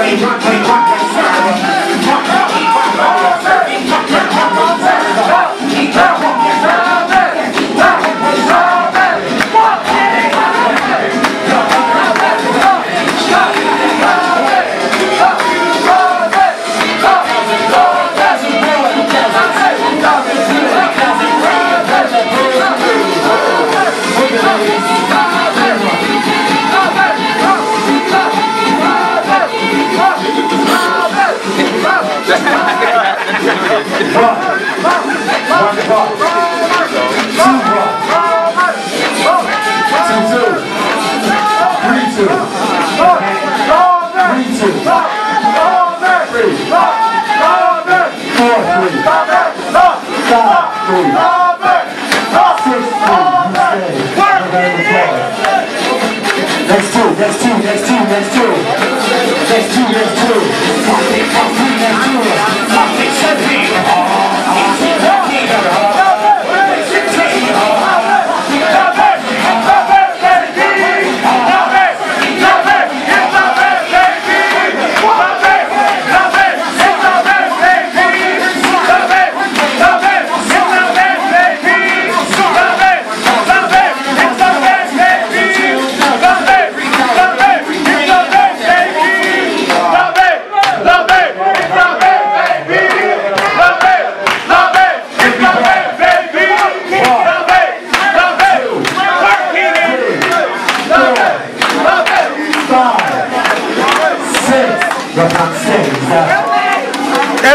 Hey, John, hey, John. Next two, next two, next two, next two. Next two, next two. Fuck it, fuck it, next two. Fuck it, seven. But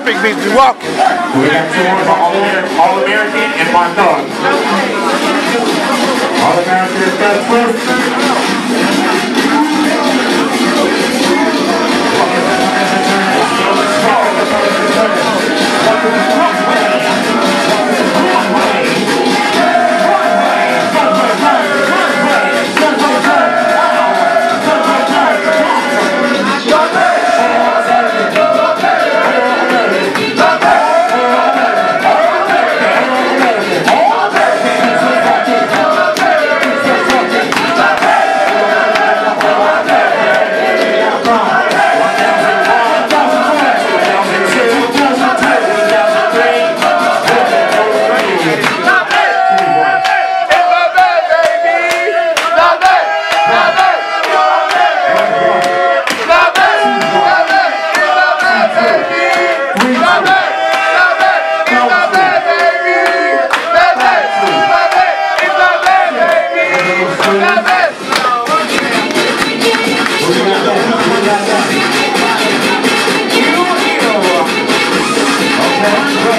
Epic beats be walking. we got two All- All-American and my dog. All-American is got first.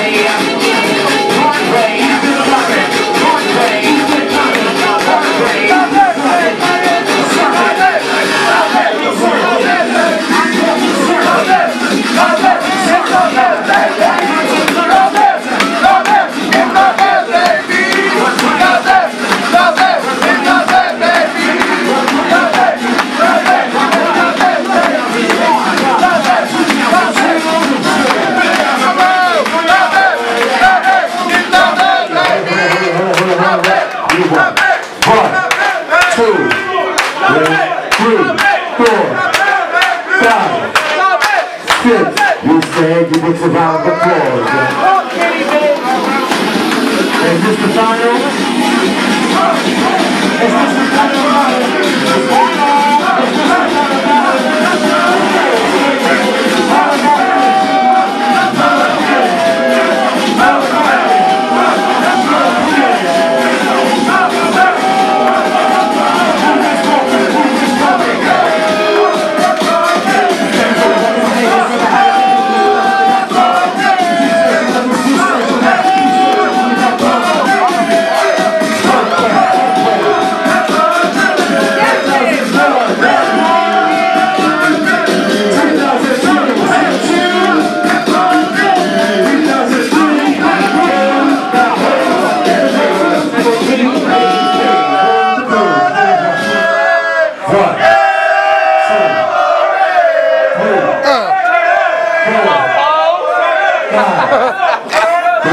alegría. Said you would survive the applause. Is this the final?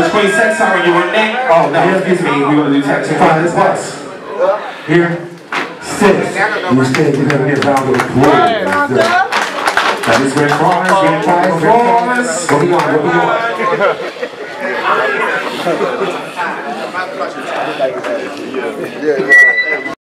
Five. Which way sex are you in neck? Oh no, excuse me, we're gonna do text and Five is plus. Here, six. You said you're gonna get round with applause. That is grand prize, grand prize, grand prize. What do you want, what do you want? Yeah,